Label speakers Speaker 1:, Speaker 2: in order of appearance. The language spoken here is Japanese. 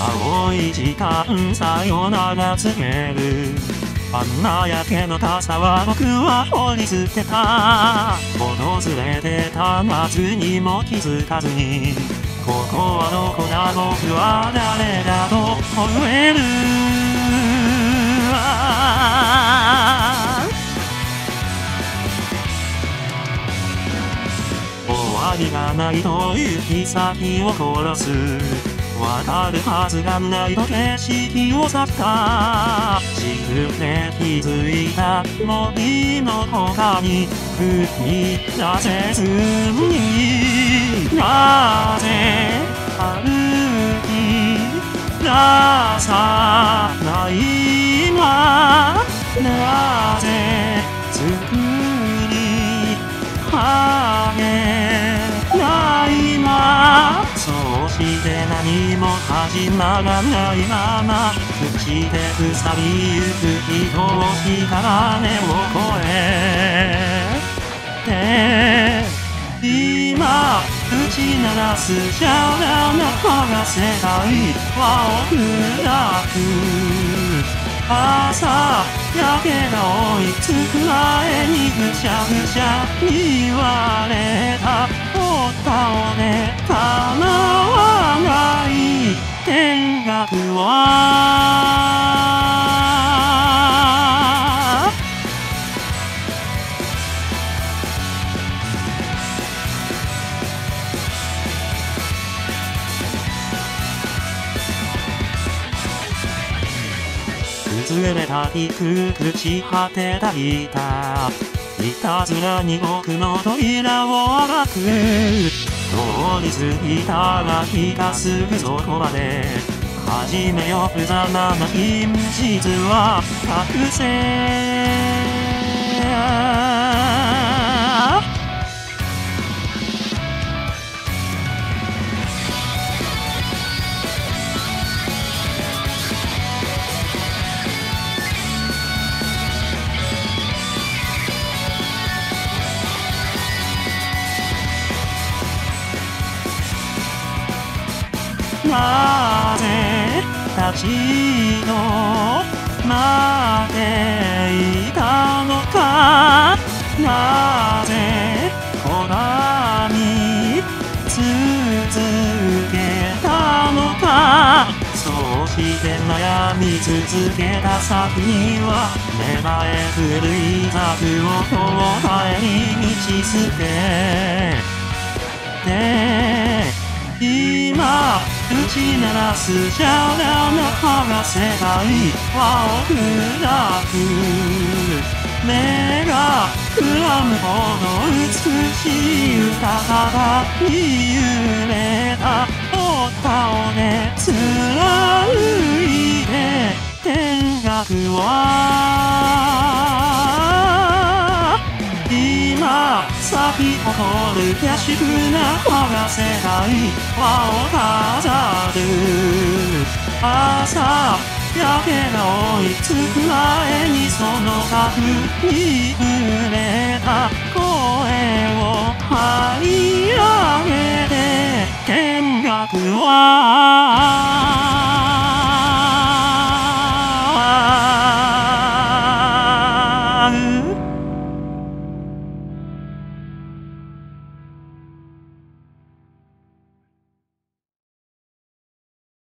Speaker 1: 青い時間さよなら告げる。あんなやけの傘は僕は掘り捨てた。訪れてた夏にも気づかずにここはどこだ僕は誰だと思える。終わりがないという先を殺す。わかるはずがないと景色を去った。自分で気づいた森の他に踏み出せずに。なぜ歩き出さして何も始まらないまま朽ちて腐りゆく人を光根を越えて今打ち鳴らすシャラな子が世界は砕く朝焼けが追いつく前にぐしゃぐしゃ言われたおった。天学は崩れた低く朽ち果てた。ギターいたずらに僕の扉を暴く。通り過ぎたが気がすぐそこまで。始めようざまな真実は覚醒なぜ立ち止まっていたのか？なぜこだみ続けたのか？そうして悩み続けた先には芽生え古いザクを帰り道捨てて今打ち鳴らすシャウラの葉が世界は砕く目がくらむほど美しい歌が揺れたおったをね貫いて。天学はき誇るキャシフな我が世界輪を飾る朝焼けが追いつく前にその核に触れた声を張り上げて見学は。